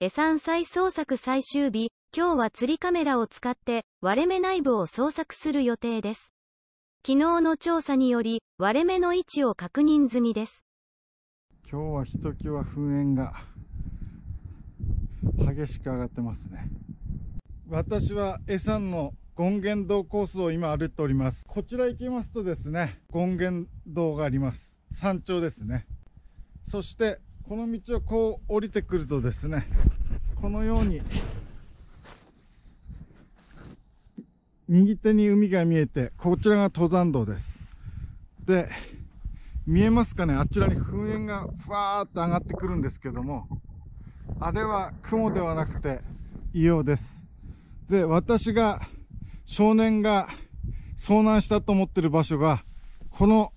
絵山再捜索最終日、今日は釣りカメラを使って割れ目内部を捜索する予定です。昨日の調査により割れ目の位置を確認済みです。今日はひときわ噴煙が激しく上がってますね。私は江山の権現道コースを今歩いております。こちら行きますとですね、権現道があります。山頂ですね。そして、この道をこう降りてくるとですね、このように、右手に海が見えて、こちらが登山道です。で、見えますかね？あちらに噴煙がふわーっと上がってくるんですけども、あれは雲ではなくて硫黄です。で、私が少年が遭難したと思ってる場所が、この、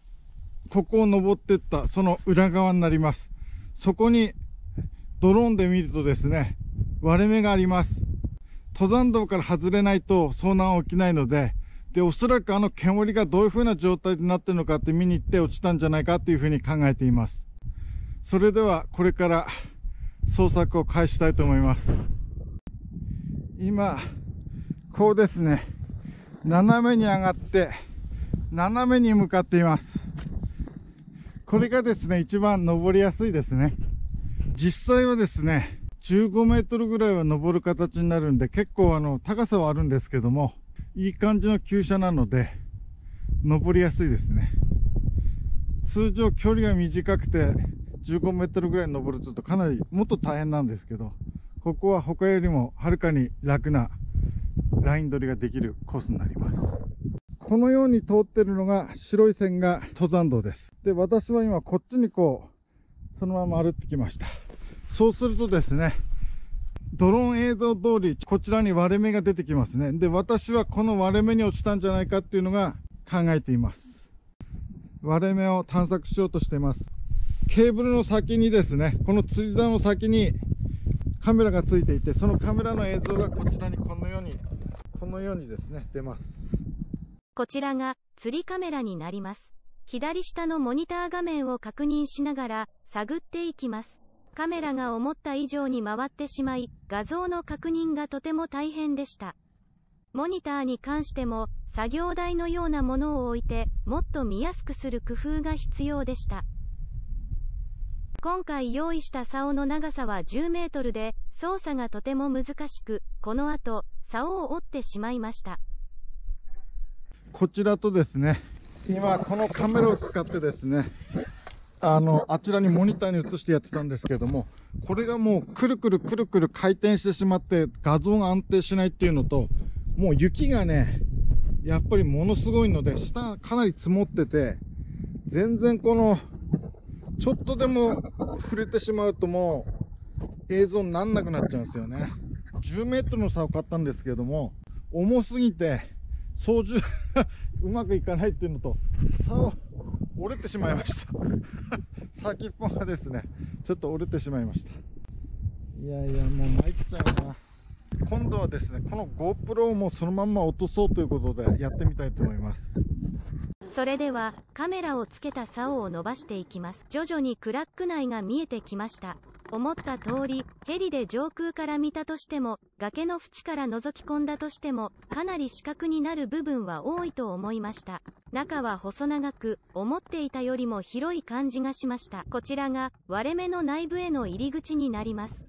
ここを登っていったその裏側になります。そこにドローンで見るとですね、割れ目があります。登山道から外れないと遭難は起きないので、で、おそらくあの煙がどういう風な状態になってるのかって見に行って落ちたんじゃないかっていう風に考えています。それではこれから捜索を開始したいと思います。今、こうですね。斜めに上がって斜めに向かっていますこれがですね一番登りやすいですね実際はですね15メートルぐらいは登る形になるんで結構あの高さはあるんですけどもいい感じの急斜なので登りやすいですね通常距離が短くて15メートルぐらい登るとかなりもっと大変なんですけどここは他よりもはるかに楽なライン取りができるコースになります。このように通ってるのが白い線が登山道です。で、私は今こっちにこう、そのまま歩ってきました。そうするとですね、ドローン映像通り、こちらに割れ目が出てきますね。で、私はこの割れ目に落ちたんじゃないかっていうのが考えています。割れ目を探索しようとしています。ケーブルの先にですね、この釣り竿の先にカメラがついていて、そのカメラの映像がこちらにこのようにこのようにですね、出ます。こちらが釣りカメラになります。左下のモニター画面を確認しながら探っていきます。カメラが思った以上に回ってしまい、画像の確認がとても大変でした。モニターに関しても、作業台のようなものを置いて、もっと見やすくする工夫が必要でした。今回用意した竿の長さは10メートルで、操作がとても難しく、この後、竿を折ってしまいましたこちらとですね今このカメラを使ってですねあのあちらにモニターに映してやってたんですけどもこれがもうくるくるくるくる回転してしまって画像が安定しないっていうのともう雪がねやっぱりものすごいので下かなり積もってて全然このちょっとでも触れてしまうともう映像になんなくなっちゃうんですよね。10メートルの差を買ったんですけども、重すぎて、操縦うまくいかないっていうのと、差を折れてしまいました先っぽがですね、ちょっと折れてしまいました。いやいや、もう参っちゃうな。今度はですね、この GoPro をもそのまんま落とそうということでやってみたいと思います。それではカメラをつけた竿を伸ばしていきます徐々にクラック内が見えてきました思った通り、ヘリで上空から見たとしても、崖の縁から覗き込んだとしても、かなり死角になる部分は多いと思いました。中は細長く、思っていたよりも広い感じがしました。こちらが、割れ目の内部への入り口になります。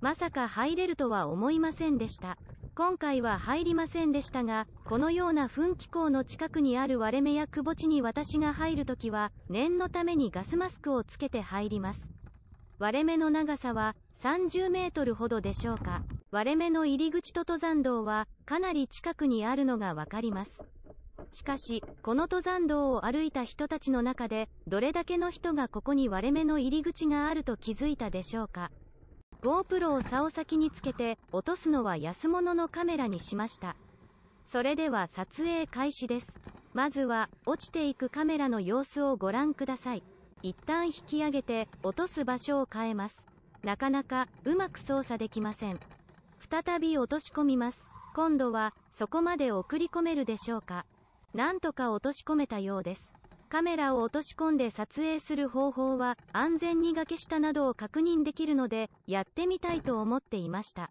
まさか入れるとは思いませんでした。今回は入りませんでしたが、このような噴気口の近くにある割れ目やくぼ地に私が入るときは、念のためにガスマスクをつけて入ります。割れ目の長さは30メートルほどでしょうか。割れ目の入り口と登山道はかなり近くにあるのがわかります。しかし、この登山道を歩いた人たちの中で、どれだけの人がここに割れ目の入り口があると気づいたでしょうか。GoPro を竿先につけて、落とすのは安物のカメラにしました。それでは撮影開始です。まずは、落ちていくカメラの様子をご覧ください。一旦引き上げて落とす場所を変えますなかなかうまく操作できません再び落とし込みます今度はそこまで送り込めるでしょうかなんとか落とし込めたようです。カメラを落とし込んで撮影する方法は安全に崖下などを確認できるのでやってみたいと思っていました。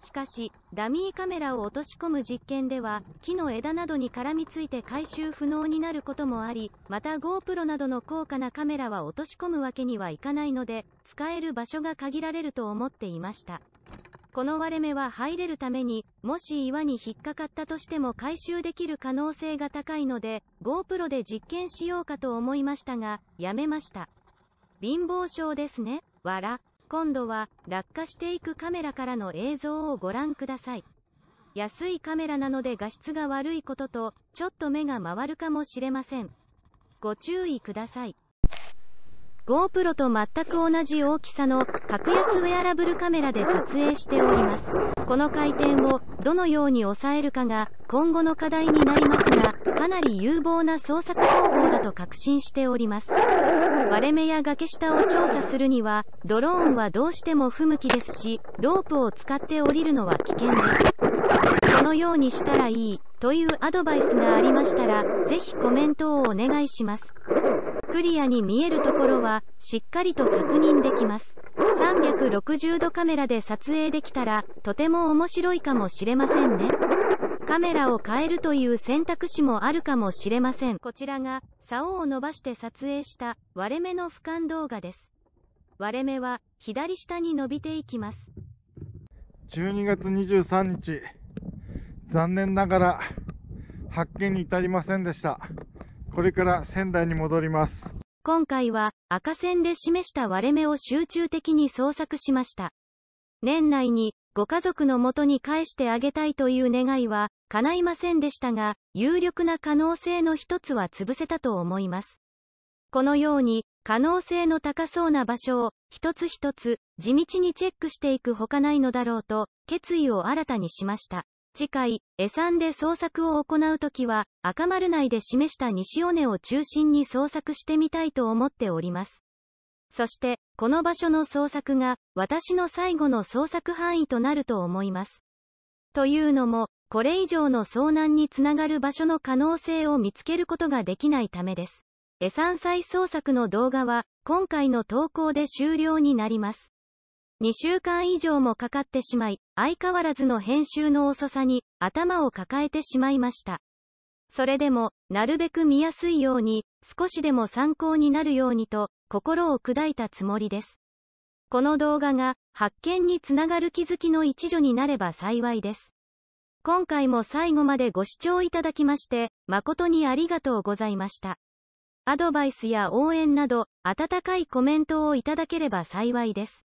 しかしダミーカメラを落とし込む実験では木の枝などに絡みついて回収不能になることもありまた GoPro などの高価なカメラは落とし込むわけにはいかないので使える場所が限られると思っていました。この割れ目は入れるためにもし岩に引っかかったとしても回収できる可能性が高いので GoPro で実験しようかと思いましたがやめました。貧乏症ですね。わら今度は落下していくカメラからの映像をご覧ください。安いカメラなので画質が悪いこととちょっと目が回るかもしれません。ご注意ください。GoPro と全く同じ大きさの格安ウェアラブルカメラで撮影しております。この回転をどのように抑えるかが今後の課題になりますがかなり有望な捜索方法だと確信しております。割れ目や崖下を調査するにはドローンはどうしても不向きですしロープを使って降りるのは危険です。このようにしたらいいというアドバイスがありましたらぜひコメントをお願いします。クリアに見えるところはしっかりと確認できます。360度カメラで撮影できたらとても面白いかもしれませんね。カメラを変えるという選択肢もあるかもしれません。こちらが竿を伸ばして撮影した割れ目の俯瞰動画です。割れ目は左下に伸びていきます。12月23日。残念ながら発見に至りませんでした。これから仙台に戻ります。今回は赤線で示した割れ目を集中的に捜索しました。年内にご家族のもとに返してあげたいという願いは叶いませんでしたが有力な可能性の一つは潰せたと思います。このように可能性の高そうな場所を一つ一つ地道にチェックしていくほかないのだろうと決意を新たにしました。次回、エサンで捜索を行うときは、赤丸内で示した西尾根を中心に捜索してみたいと思っております。そして、この場所の捜索が、私の最後の捜索範囲となると思います。というのも、これ以上の遭難につながる場所の可能性を見つけることができないためです。エサン再捜索の動画は、今回の投稿で終了になります。2週間以上もかかってしまい、相変わらずの編集の遅さに頭を抱えてしまいました。それでも、なるべく見やすいように、少しでも参考になるようにと、心を砕いたつもりです。この動画が、発見につながる気づきの一助になれば幸いです。今回も最後までご視聴いただきまして、誠にありがとうございました。アドバイスや応援など、温かいコメントをいただければ幸いです。